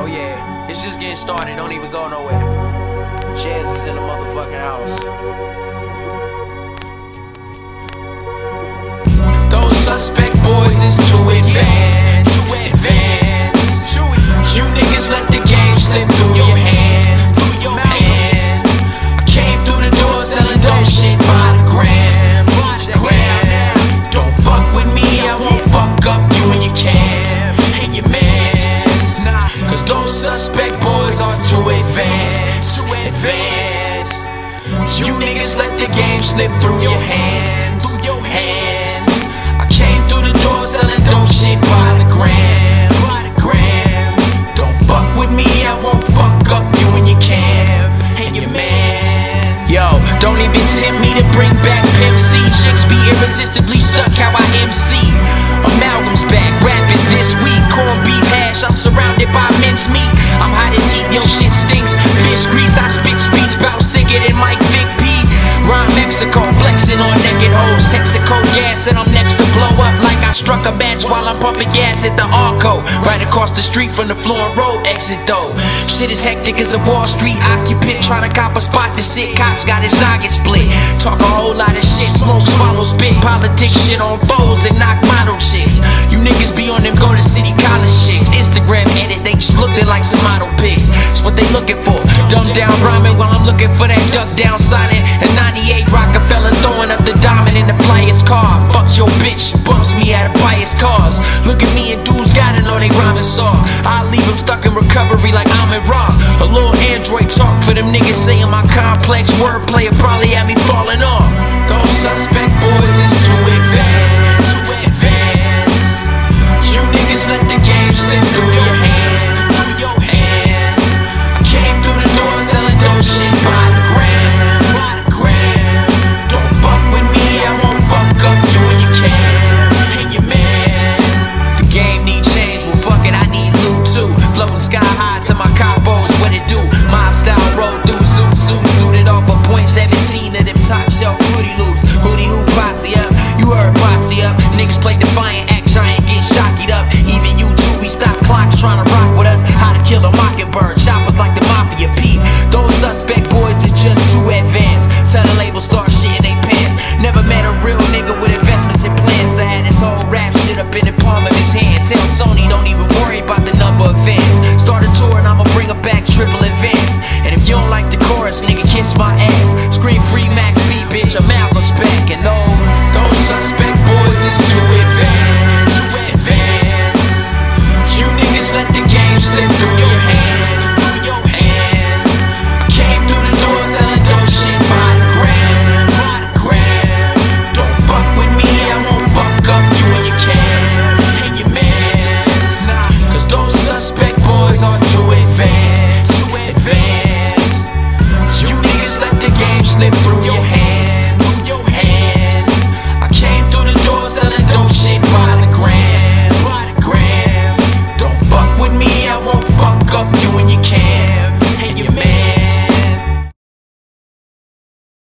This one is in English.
Oh yeah, it's just getting started, don't even go nowhere. Chaz is in the motherfucking house. Those suspect boys is too advanced, advanced. You niggas let the game slip through your hands, through your hands. By mincemeat. I'm hot as heat, yo shit stinks. Fish grease, I spit speech bout sicker than Mike Vick P. Rhyme Mexico, flexing on naked hoes. Texaco gas, and I'm next to blow up like I struck a match while I'm pumping gas at the Arco. Right across the street from the Florent Road exit though. Shit is hectic as a Wall Street occupant trying to cop a spot to sit. Cops got his noggin split. Talk a whole lot of shit, smoke, swallow, spit, politics, shit on foes and knock model chicks. You niggas be on them they like some model pics. It's what they looking for. Dumb down rhyming while I'm looking for that duck down signing. And 98 Roc-A-Fella throwing up the diamond in the flyest car. Fuck your bitch, bumps me out of bias cars. Look at me and dudes gotta know they rhyming soft. I leave them stuck in recovery like I'm in rock. A little android talk for them niggas saying my complex wordplay will probably have me falling Tell the label start shit in they pants. Never met a real nigga with investments and plans. I had this whole rap shit up in the palm of his hand. Tell Sony don't even worry about the number of fans. Start a tour and I'ma bring her back triple advance. And if you don't like the chorus, nigga, kiss my ass.